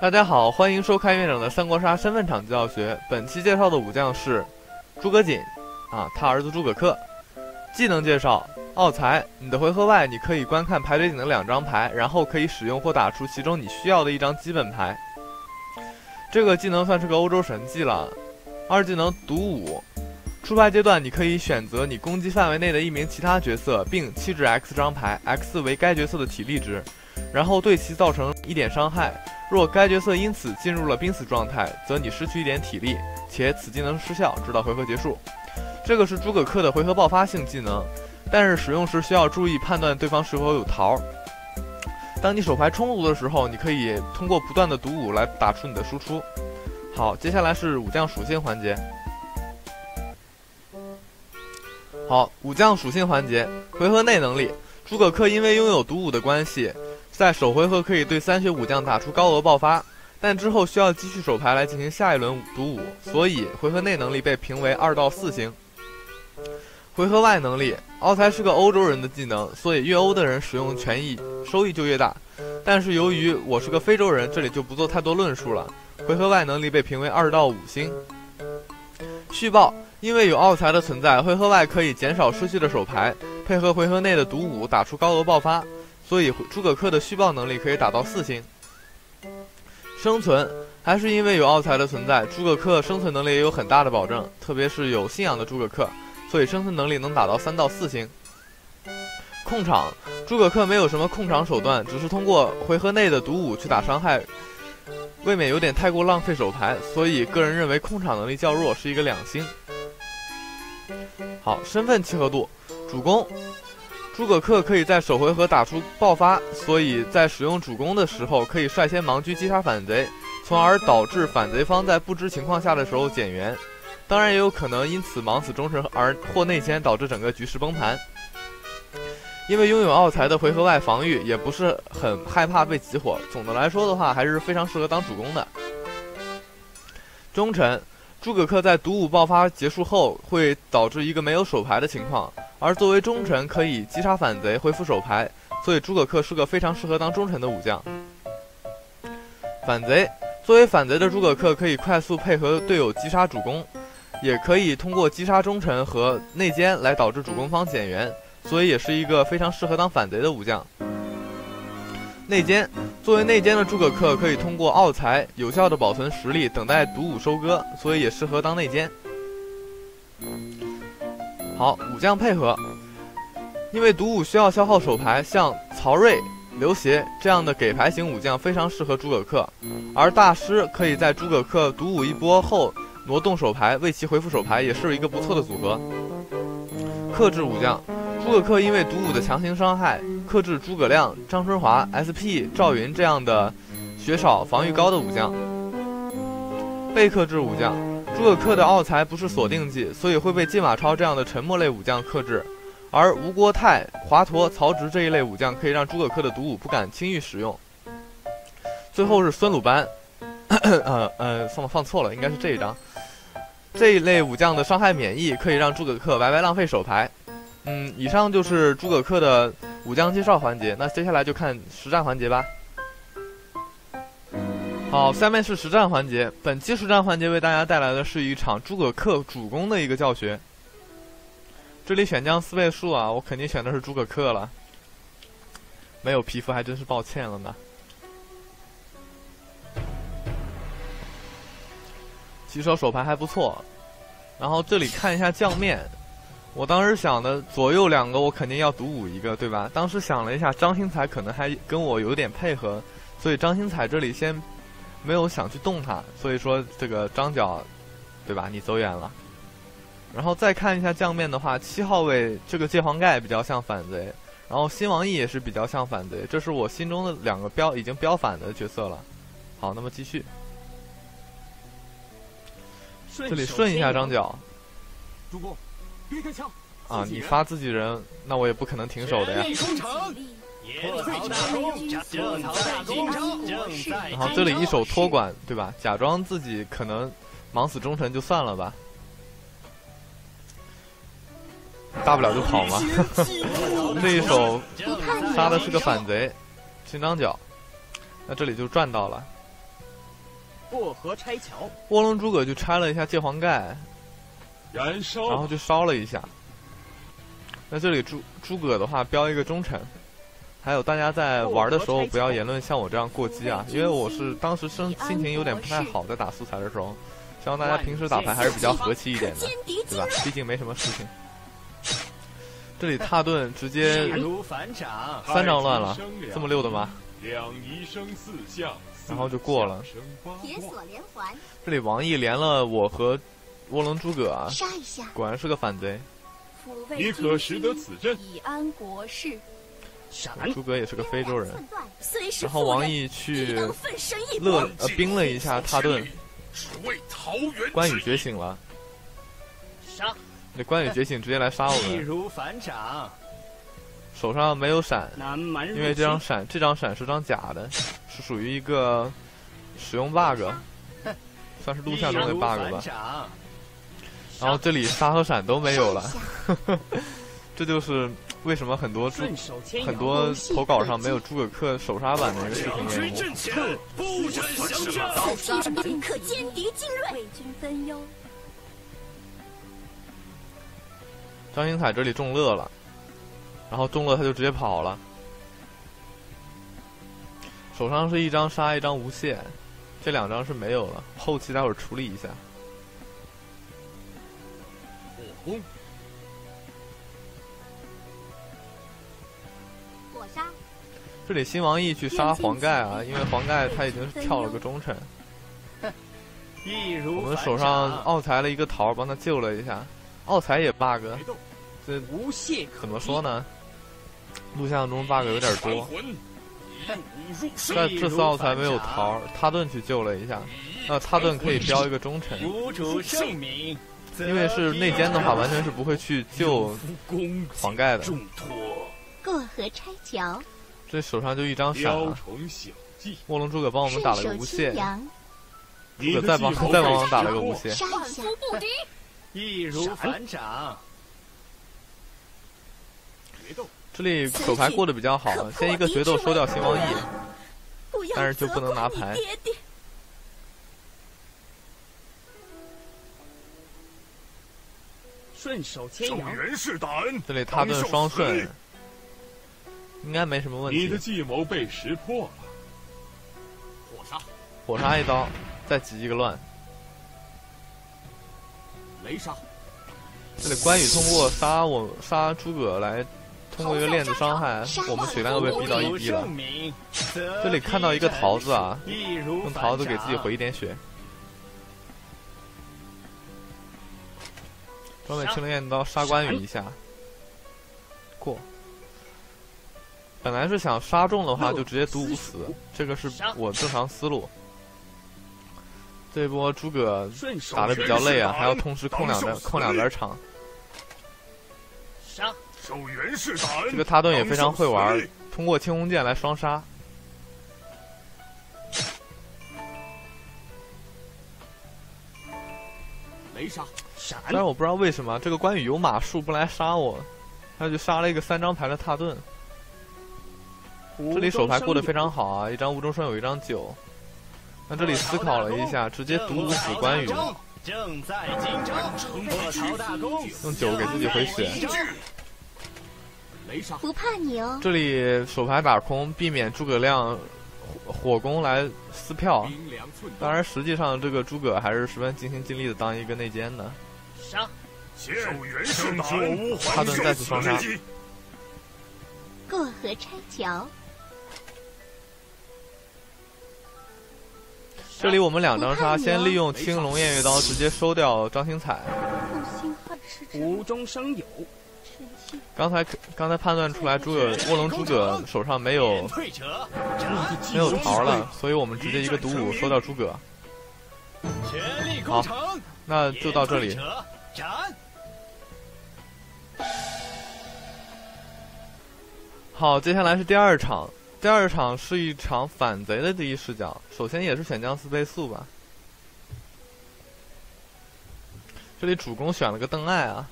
大家好，欢迎收看院长的三国杀身份场教学。本期介绍的武将是诸葛瑾，啊，他儿子诸葛恪。技能介绍：奥才，你的回合外你可以观看排队顶的两张牌，然后可以使用或打出其中你需要的一张基本牌。这个技能算是个欧洲神技了。二技能独舞，出牌阶段你可以选择你攻击范围内的一名其他角色，并弃置 X 张牌，X 为该角色的体力值，然后对其造成一点伤害。若该角色因此进入了濒死状态，则你失去一点体力，且此技能失效直到回合结束。这个是诸葛恪的回合爆发性技能，但是使用时需要注意判断对方是否有桃。当你手牌充足的时候，你可以通过不断的独舞来打出你的输出。好，接下来是武将属性环节。好，武将属性环节，回合内能力，诸葛恪因为拥有独舞的关系，在首回合可以对三血武将打出高额爆发。但之后需要继续手牌来进行下一轮独舞，所以回合内能力被评为二到四星。回合外能力，奥才是个欧洲人的技能，所以越欧的人使用权益收益就越大。但是由于我是个非洲人，这里就不做太多论述了。回合外能力被评为二到五星。续报，因为有奥才的存在，回合外可以减少失去的手牌，配合回合内的独舞打出高额爆发，所以诸葛恪的续报能力可以打到四星。生存还是因为有奥才的存在，诸葛恪生存能力也有很大的保证，特别是有信仰的诸葛恪，所以生存能力能打到三到四星。控场，诸葛恪没有什么控场手段，只是通过回合内的独舞去打伤害，未免有点太过浪费手牌，所以个人认为控场能力较弱，是一个两星。好，身份契合度，主攻。诸葛恪可以在首回合打出爆发，所以在使用主攻的时候可以率先盲狙击杀反贼，从而导致反贼方在不知情况下的时候减员。当然也有可能因此盲死忠臣而获内奸，导致整个局势崩盘。因为拥有奥才的回合外防御，也不是很害怕被集火。总的来说的话，还是非常适合当主攻的。忠臣，诸葛恪在独舞爆发结束后会导致一个没有手牌的情况。而作为忠臣，可以击杀反贼，恢复手牌，所以诸葛恪是个非常适合当忠臣的武将。反贼，作为反贼的诸葛恪可以快速配合队友击杀主攻，也可以通过击杀忠臣和内奸来导致主攻方减员，所以也是一个非常适合当反贼的武将。内奸，作为内奸的诸葛恪可以通过奥才有效的保存实力，等待独舞收割，所以也适合当内奸。好，武将配合，因为独舞需要消耗手牌，像曹睿、刘协这样的给牌型武将非常适合诸葛恪，而大师可以在诸葛恪独舞一波后挪动手牌，为其回复手牌，也是一个不错的组合。克制武将，诸葛恪因为独舞的强行伤害，克制诸葛亮、张春华、SP、赵云这样的血少、防御高的武将。被克制武将。诸葛恪的奥才不是锁定技，所以会被金马超这样的沉默类武将克制，而吴国泰、华佗、曹植这一类武将可以让诸葛恪的独舞不敢轻易使用。最后是孙鲁班，呃呃，放放错了，应该是这一张。这一类武将的伤害免疫可以让诸葛恪白白浪费手牌。嗯，以上就是诸葛恪的武将介绍环节，那接下来就看实战环节吧。好，下面是实战环节。本期实战环节为大家带来的是一场诸葛恪主攻的一个教学。这里选将四倍数啊，我肯定选的是诸葛恪了。没有皮肤还真是抱歉了呢。起手手牌还不错，然后这里看一下将面。我当时想的左右两个我肯定要独舞一个，对吧？当时想了一下，张新才可能还跟我有点配合，所以张新才这里先。没有想去动他，所以说这个张角，对吧？你走远了。然后再看一下将面的话，七号位这个界黄盖比较像反贼，然后新王义也是比较像反贼，这是我心中的两个标已经标反的角色了。好，那么继续，这里顺一下张角。主公，别开枪！啊，你发自己人，那我也不可能停手的呀。然后这里一手托管，对吧？假装自己可能忙死忠臣就算了吧，大不了就跑嘛。这一手杀的是个反贼，新张角，那这里就赚到了。过河拆桥，卧龙诸葛就拆了一下界黄盖，燃烧，然后就烧了一下。那这里诸诸葛的话标一个忠臣，还有大家在玩的时候不要言论像我这样过激啊，因为我是当时心心情有点不太好，在打素材的时候，希望大家平时打牌还是比较和气一点的，对吧？毕竟没什么事情。这里踏顿直接 三张乱了，这么溜的吗？两仪生四象，然后就过了铁锁连环，这里王毅连了我和卧龙诸葛啊，杀一下，果然是个反贼。你可识得此阵？以安国事。闪，诸葛也是个非洲人，然后王毅毅去乐，呃冰了一下他顿，是为桃园关羽觉醒了，杀，那关羽觉醒直接来杀我们，易如反掌，手上没有闪，因为这张闪这张闪是张假的，是属于一个使用 bug，算是录像中的 bug 反吧。掌，然后这里杀和闪都没有了，这就是为什么很多很多投稿上没有诸葛恪手杀版的一个视频原因。前，不斩相杀。此地兵可歼敌精锐，为君分忧。张星彩这里中乐了，然后中乐他就直接跑了，手上是一张杀一张无限，这两张是没有了，后期待会儿处理一下。火攻，火杀，这里新王毅去杀黄盖啊，因为黄盖他已经是跳了个忠臣，我们手上奥才了一个桃帮他救了一下，奥才也 bug，这无懈可怎么说呢？录像中 bug 有点多。但这次奥才没有桃儿，踏顿去救了一下，那他顿可以标一个忠臣，无主圣明，因为是内奸的话，完全是不会去救黄盖的。过河拆桥，这手上就一张闪雕啊！虫小技，卧龙诸葛帮我们打了个无懈诸葛再帮再帮忙被识破打了个无懈，杀一下，易如反掌，这里手牌过得比较好，先一个决斗收掉秦王毅，不要但是就不能拿牌顺手牵受羊，这里他顿双顺，应该没什么问题你的。计谋被识破了，火杀，火杀一刀，再集一个乱。雷杀，这里关羽通过杀我杀诸葛来，通过一个链子伤害，我们血量又被逼到一逼了这里看到一个桃子啊，用桃子给自己回一点血。装备青龙焰刀杀关羽一下，过。本来是想杀中的话就直接毒无死，这个是我正常思路。这波诸葛打的比较累啊，还要同时控两边控两边场。这个他盾也非常会玩通过青红剑来双杀。闪，虽然我不知道为什么这个关羽有马术不来杀我，他就杀了一个三张牌的踏顿。这里手牌过得非常好啊，一张无中生有，一张九。那这里思考了一下，直接毒无死关羽，正在进城，破曹大功，用九给自己回血。雷杀，不怕你哦。这里手牌把空，避免诸葛亮火火攻来撕票。当然，实际上这个诸葛还是十分尽心尽力的当一个内奸的。过河拆桥，这里我们两张杀，先利用青龙偃月刀直接收掉张星彩。无中生有，刚才刚才判断出来，诸葛卧龙诸葛手上没有没有桃了，所以我们直接一个毒舞收掉诸葛。全力攻城，那就到这里斩，好，接下来是第二场。第二场是一场反贼的第一视角，首先也是选将四倍速吧。这里主攻选了个邓艾啊，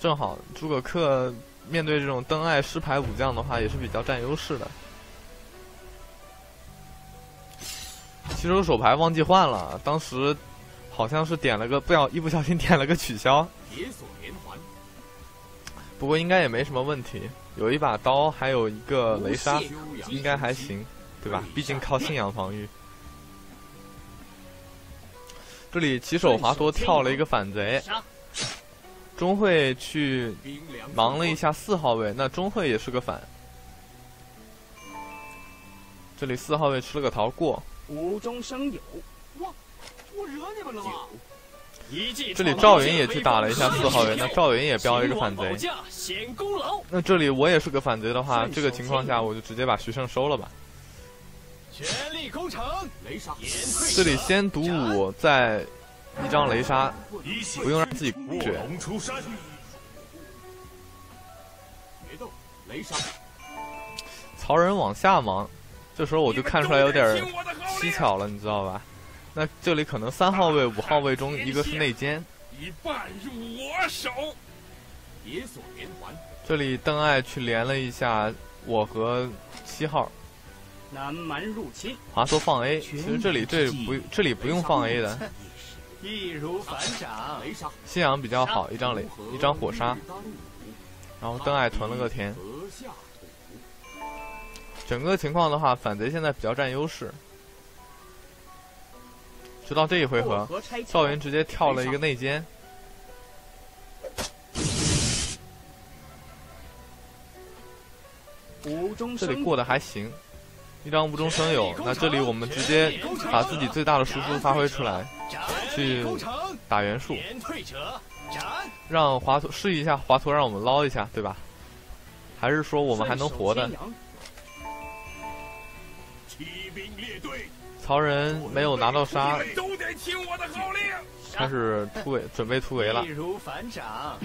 正好诸葛恪面对这种邓艾失牌武将的话，也是比较占优势的。骑手手牌忘记换了，当时好像是点了个不小一不小心点了个取消，铁索连环，不过应该也没什么问题，有一把刀，还有一个雷杀，应该还行，对吧？毕竟靠信仰防御。这里骑手华佗跳了一个反贼，钟会去忙了一下四号位，那钟会也是个反。这里四号位吃了个桃过，无中生有，我惹你们了吗？这里赵云也去打了一下四号位，那赵云也标一个反贼。那这里我也是个反贼的话，这个情况下我就直接把徐胜收了吧。全力攻城，雷杀，这里先毒舞，再一张雷杀，不用让自己卧血。龙出山，别动，雷杀，曹仁往下忙，这时候我就看出来有点蹊跷了，你知道吧？那这里可能三号位、五号位中一个是内奸，一半入我手。铁索连环，这里邓艾去连了一下我和七号。南蛮入侵，华佗放 A，其实这里这里不这里不用放 A 的，易如反掌，信仰比较好，一张雷一张火杀，然后邓艾囤了个田。整个情况的话，反贼现在比较占优势。直到这一回合，赵云直接跳了一个内奸，这里过得还行，一张无中生有。那这里我们直接把自己最大的输出发挥出来，去，打元素，延退者斩，让华佗试一下华佗让我们捞一下，对吧？还是说我们还能活的骑兵列队，曹仁没有拿到杀都得听我的号令。开始突围，准备突围了易。如反掌，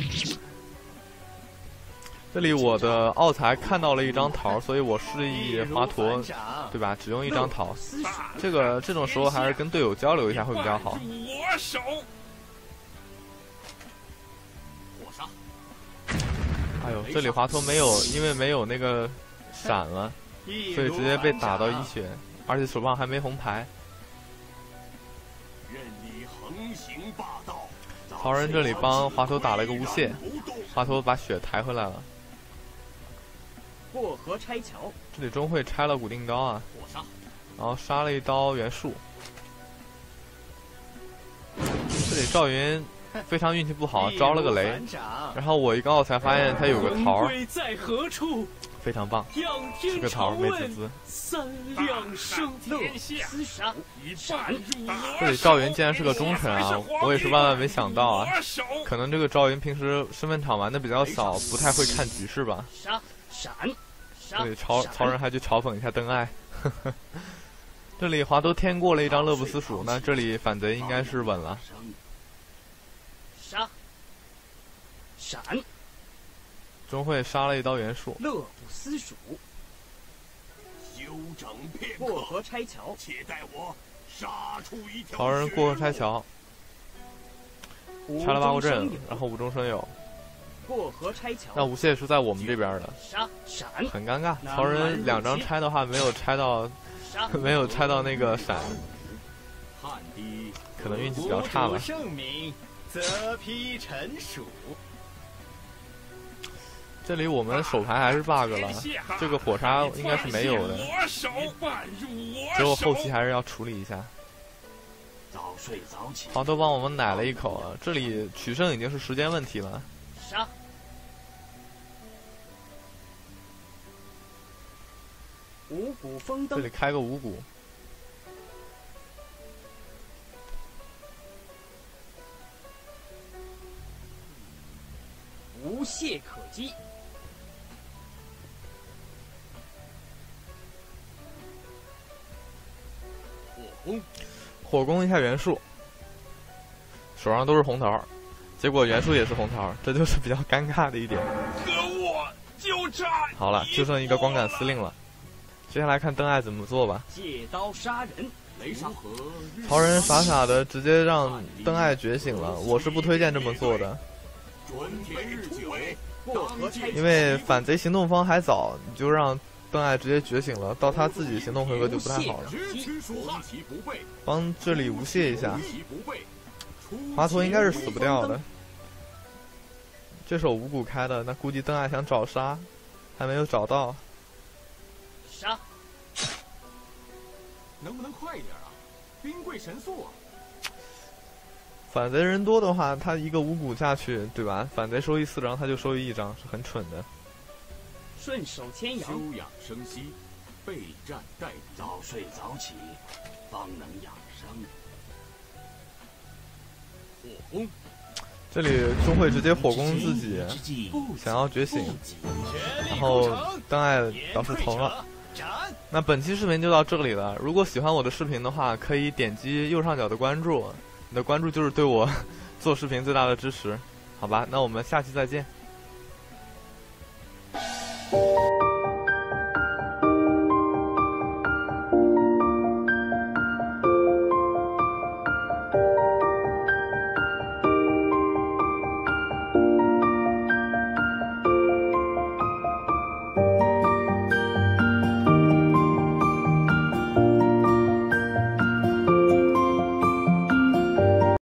这里我的奥才看到了一张桃，所以我示意华佗对吧？只用一张桃。这个这种时候还是跟队友交流一下会比较好。我手，火杀，哎呦，这里华佗没有，因为没有那个闪了，所以直接被打到一血，而且手棒还没红牌。任你横行霸道。曹仁这里帮华佗打了一个无懈，华佗把血抬回来了。过河拆桥，这里钟会拆了古定刀啊，然后杀了一刀袁术。这里赵云非常运气不好，招了个雷然后我一个奥才发现他有个桃儿，在何处？非常棒，仰是天朝个桃儿美滋，滋。三两生天下这里赵云竟然是个忠臣啊，我也是万万没想到啊。可能这个赵云平时身份场玩的比较少，不太会看局势吧。杀闪杀这里曹曹仁还去嘲讽一下邓艾。这里华都添过了一张乐不思蜀，那这里反贼应该是稳了。杀闪钟会杀了一刀袁术，乐不思蜀，休整片刻过，河拆桥，且待我杀出一条。曹仁过河拆，桥，拆了八卦阵然后无中生有。过河拆桥，那无懈是在我们这边的，杀闪很尴尬。曹仁两张拆的话，没有拆到，没有拆到那个闪，汗滴，可能运气比较差吧则披臣属。这里我们手牌还是 bug 了，这个火杀应该是没有的，我手，半入我只有。后期还是要处理一下。早睡早起，华佗帮我们奶了一口啊，这里取胜已经是时间问题了。杀五谷丰登这里，开个五谷，无懈可击。攻，火攻一下袁术，手上都是红桃，结果袁术也是红桃，这就是比较尴尬的一点。好了，就剩一个光杆司令了，接下来看邓艾怎么做吧。借刀杀人，雷莎和日曹仁傻傻的直接让邓艾觉醒了，我是不推荐这么做的，准备日久，过河，因为反贼行动方还早，你就让邓艾直接觉醒了，到他自己行动回合就不太好了。帮这里无懈一下。华佗应该是死不掉的。这手五谷开的，那估计邓艾想找杀，还没有找到。杀！能不能快一点啊？兵贵神速啊！反贼人多的话，他一个五谷下去，对吧？反贼收益四张，他就收益一张，是很蠢的。顺手牵羊，休养生息，备战待敌。早睡早起，方能养生。火攻，这里钟会直接火攻自己，想要觉醒，然后邓艾倒是疼了。那本期视频就到这里了。如果喜欢我的视频的话，可以点击右上角的关注，你的关注就是对我 做视频最大的支持，好吧？那我们下期再见。Bye.